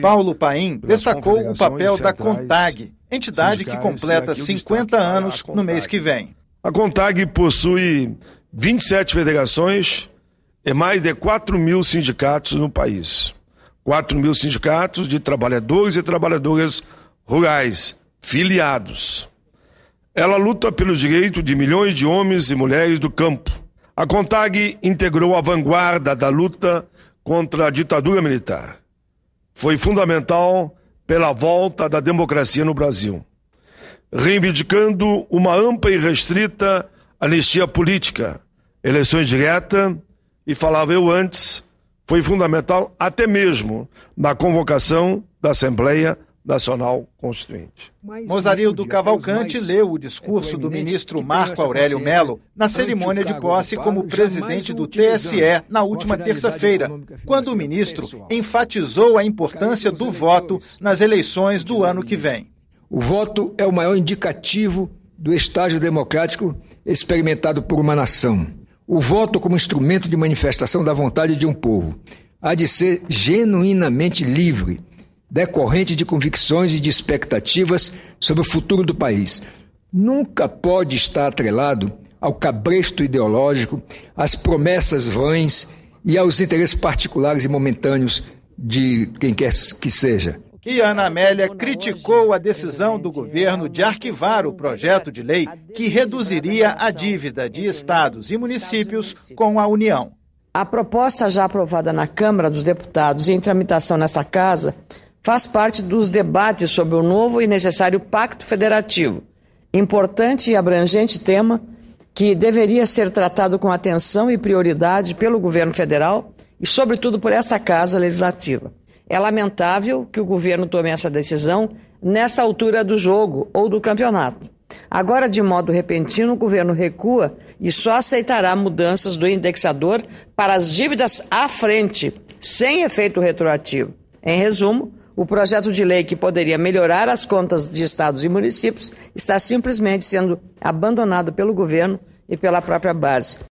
Paulo Paim destacou o papel da CONTAG, entidade que completa 50 anos no mês que vem. A CONTAG possui 27 federações e mais de 4 mil sindicatos no país. 4 mil sindicatos de trabalhadores e trabalhadoras rurais, filiados. Ela luta pelo direito de milhões de homens e mulheres do campo. A CONTAG integrou a vanguarda da luta contra a ditadura militar. Foi fundamental pela volta da democracia no Brasil, reivindicando uma ampla e restrita anistia política, eleições diretas e, falava eu antes, foi fundamental até mesmo na convocação da Assembleia Nacional Constituinte. Mosarildo Cavalcante leu o discurso do ministro Marco Aurélio Melo na cerimônia de posse como presidente do TSE na última terça-feira, quando o ministro enfatizou a importância do voto nas eleições do ano que vem. O voto é o maior indicativo do estágio democrático experimentado por uma nação. O voto como instrumento de manifestação da vontade de um povo há de ser genuinamente livre decorrente de convicções e de expectativas sobre o futuro do país. Nunca pode estar atrelado ao cabresto ideológico, às promessas vãs e aos interesses particulares e momentâneos de quem quer que seja. E Ana Amélia criticou a decisão do governo de arquivar o projeto de lei que reduziria a dívida de estados e municípios com a União. A proposta já aprovada na Câmara dos Deputados e em tramitação nesta casa faz parte dos debates sobre o novo e necessário Pacto Federativo, importante e abrangente tema que deveria ser tratado com atenção e prioridade pelo governo federal e, sobretudo, por esta Casa Legislativa. É lamentável que o governo tome essa decisão nesta altura do jogo ou do campeonato. Agora, de modo repentino, o governo recua e só aceitará mudanças do indexador para as dívidas à frente, sem efeito retroativo. Em resumo, o projeto de lei que poderia melhorar as contas de estados e municípios está simplesmente sendo abandonado pelo governo e pela própria base.